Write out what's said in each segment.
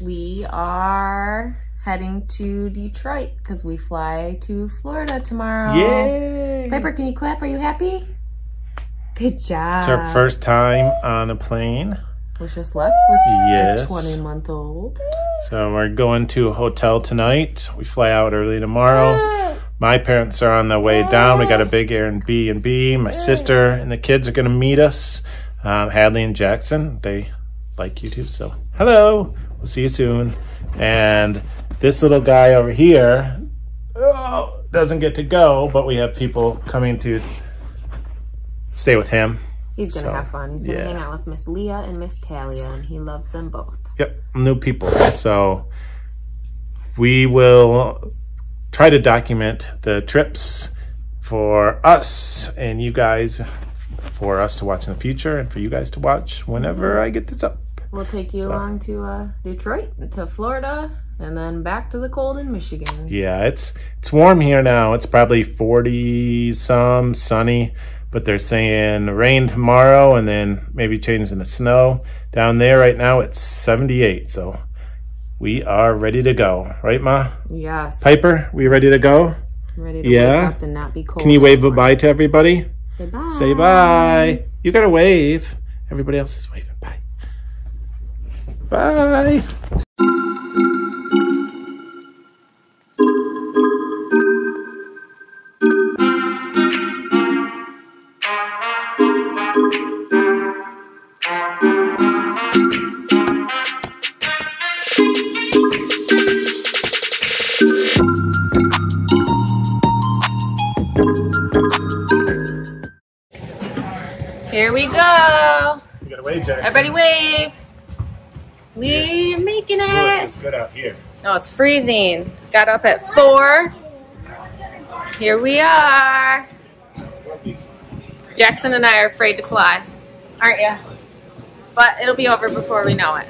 we are heading to Detroit because we fly to Florida tomorrow. Yay! Piper, can you clap? Are you happy? Good job. It's our first time on a plane. Wish us luck with Yes. a 20 month old. So we're going to a hotel tonight. We fly out early tomorrow. My parents are on the way down. We got a big Airbnb. My sister and the kids are going to meet us. Um, Hadley and Jackson. They like YouTube, so hello. We'll see you soon. And this little guy over here oh, doesn't get to go, but we have people coming to stay with him. He's going to So, have fun. He's going to yeah. hang out with Miss Leah and Miss Talia, and he loves them both. Yep, new people. So we will try to document the trips for us and you guys, for us to watch in the future, and for you guys to watch whenever I get this up. We'll take you So- along to uh, Detroit, to Florida, and then back to the cold in Michigan. Yeah, it's it's warm here now. It's probably forty some, sunny, but they're saying rain tomorrow and then maybe change into snow. Down there right now it's seventy eight. So we are ready to go, right, Ma? Yes. Piper, we ready to go? Ready to Yeah? wake up and not be cold. Can you wave anymore. bye to everybody? Say bye. Say bye. You gotta wave. Everybody else is waving. Bye. Bye. Here we go. You gotta wave, Jackson. Everybody wave. We're making it. it's good out here. Oh, it's freezing. Got up at four. Here we are. Jackson and I are afraid to fly, aren't you? But it'll be over before we know it.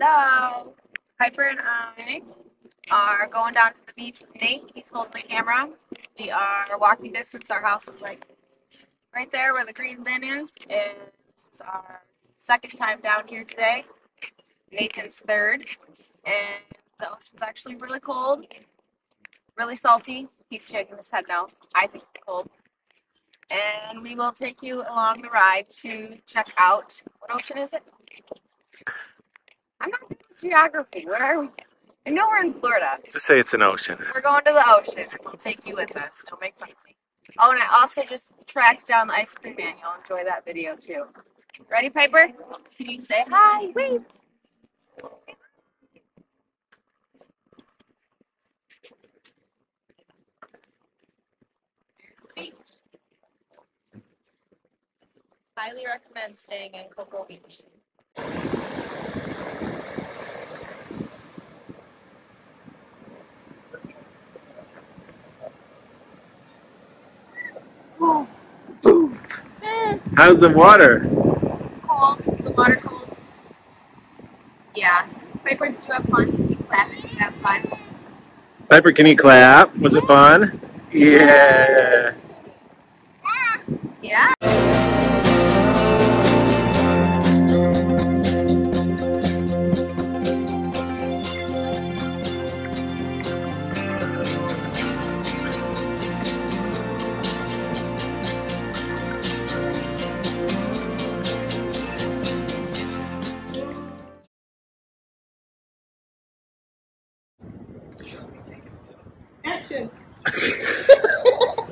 Hello. Piper and I are going down to the beach with Nate. He's holding the camera. We are walking distance. Our house is like right there where the green bin is. Is our second time down here today. Nathan's third. And the ocean's actually really cold, really salty. He's shaking his head now. I think it's cold. And we will take you along the ride to check out what ocean is it? I'm not good at geography. Where are we? I know we're in Florida. Just say it's an ocean. We're going to the ocean. We'll take you with us. Don't make fun of me. Oh, and I also just tracked down the ice cream man. You'll enjoy that video too. Ready, Piper? Can you say hi? Wave. Beach. Highly recommend staying in Cocoa Beach. How's the water? Cold. The water cold. Yeah. Piper, did you have fun? You clapped. You have fun? Piper, can you clap? Was it fun? Yeah. Yeah.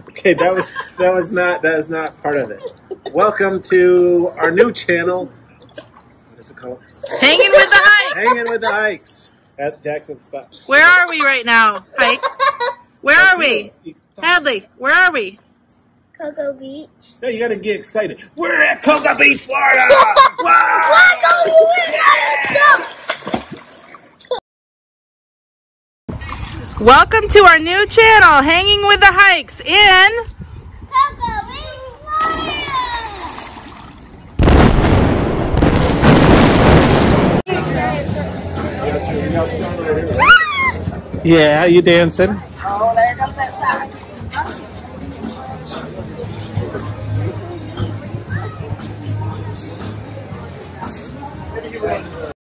Okay, that was that was not that is not part of it. Welcome to our new channel. What is it called? Hanging with the hikes. Hanging with the hikes. That's Jackson. Stop. Where are we right now, hikes? Where are we? Hadley, where are we? Cocoa Beach. No, you gotta get excited. We're at Cocoa Beach, Florida. wow! Welcome to our new channel, Hanging with the Hikes in. Yeah, you dancing? Oh, there goes that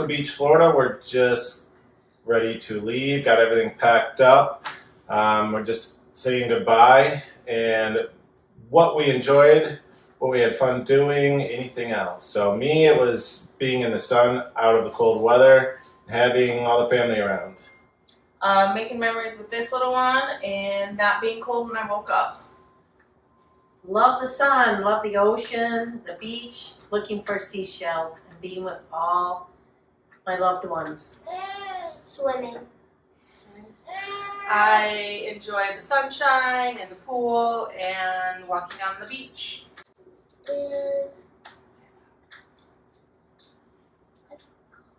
at Cocoa Beach, Florida. We're just ready to leave. Got everything packed up. Um, we're just saying goodbye and what we enjoyed, what we had fun doing, anything else. So me, it was being in the sun, out of the cold weather, having all the family around. Uh, making memories with this little one and not being cold when I woke up. Love the sun, love the ocean, the beach, looking for seashells, and being with all my loved ones. Swimming. I enjoy the sunshine and the pool and walking on the beach.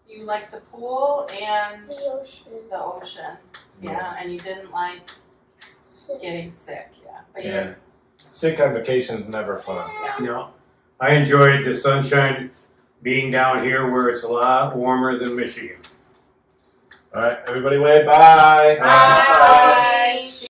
You like the pool and The ocean. the ocean. Yeah, and you didn't like getting sick. Yeah. But Yeah. Sick on vacation is never fun. No, I enjoyed the sunshine being down here where it's a lot warmer than Michigan. All right, everybody, wave bye. Bye.